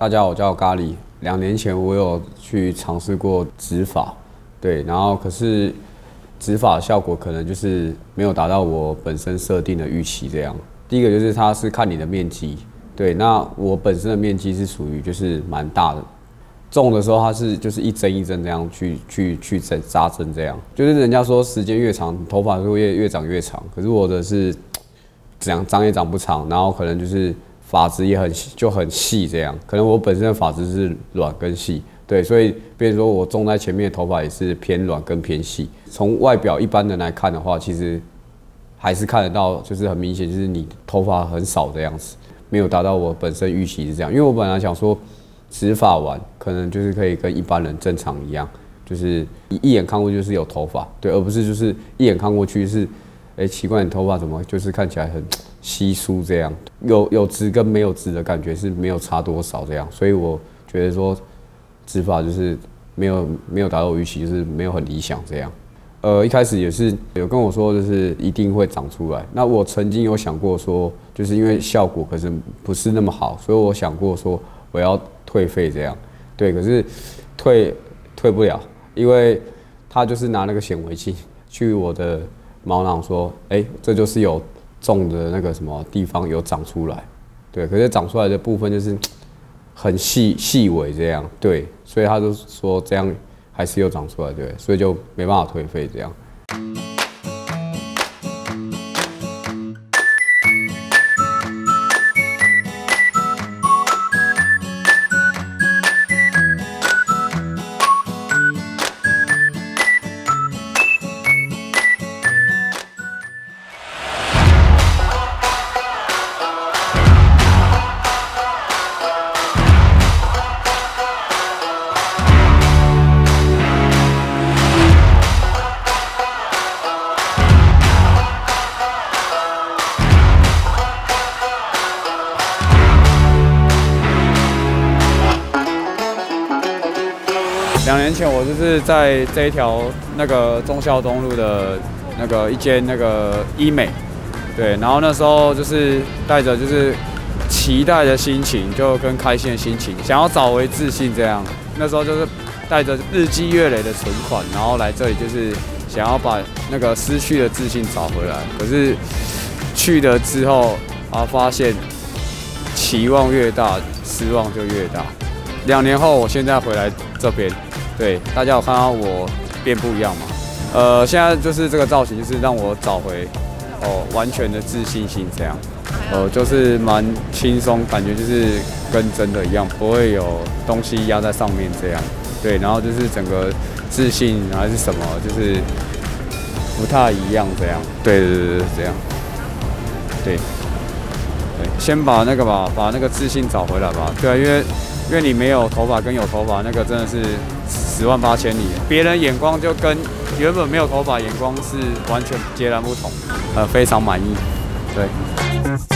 大家好，我叫咖喱。两年前我有去尝试过植发，对，然后可是植发效果可能就是没有达到我本身设定的预期。这样，第一个就是它是看你的面积，对，那我本身的面积是属于就是蛮大的，种的时候它是就是一针一针这样去去去扎针这样，就是人家说时间越长头发就会越越长越长，可是我的是长长也长不长，然后可能就是。发质也很就很细，这样可能我本身的发质是软跟细，对，所以比如说我种在前面的头发也是偏软跟偏细。从外表一般人来看的话，其实还是看得到，就是很明显，就是你头发很少的样子，没有达到我本身预期是这样。因为我本来想说植发完可能就是可以跟一般人正常一样，就是一一眼看过去就是有头发，对，而不是就是一眼看过去是，哎，奇怪，你头发怎么就是看起来很。稀疏这样，有有直跟没有直的感觉是没有差多少这样，所以我觉得说植发就是没有没有达到预期，就是没有很理想这样。呃，一开始也是有跟我说，就是一定会长出来。那我曾经有想过说，就是因为效果可是不是那么好，所以我想过说我要退费这样。对，可是退退不了，因为他就是拿那个显微镜去我的毛囊说，哎，这就是有。种的那个什么地方有长出来，对，可是长出来的部分就是很细细微这样，对，所以他就说这样还是有长出来，对，所以就没办法退费这样。两年前，我就是在这一条那个忠孝东路的那个一间那个医美，对，然后那时候就是带着就是期待的心情，就跟开心的心情，想要找回自信这样。那时候就是带着日积月累的存款，然后来这里就是想要把那个失去的自信找回来。可是去了之后啊，发现期望越大，失望就越大。两年后，我现在回来这边。对，大家有看到我变不一样吗？呃，现在就是这个造型，就是让我找回哦完全的自信心，这样，呃，就是蛮轻松，感觉就是跟真的一样，不会有东西压在上面这样。对，然后就是整个自信还是什么，就是不太一样这样。对对对对，这样。对，对，先把那个吧，把那个自信找回来吧。对啊，因为因为你没有头发跟有头发，那个真的是。十万八千里，别人眼光就跟原本没有头发眼光是完全截然不同，呃，非常满意，对。